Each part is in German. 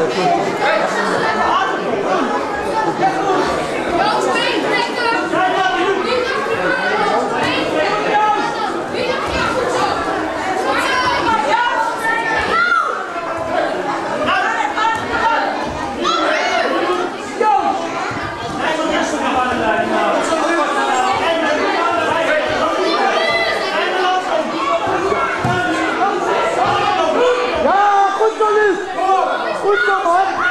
dat you. pode.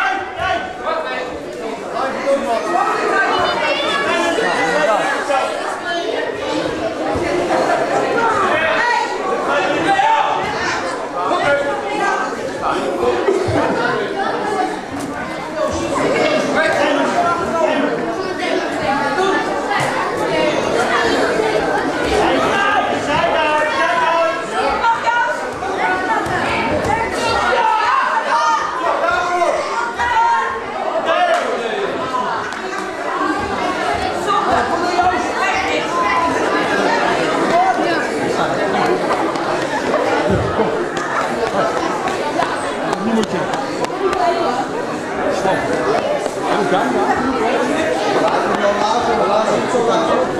Komm. Danke.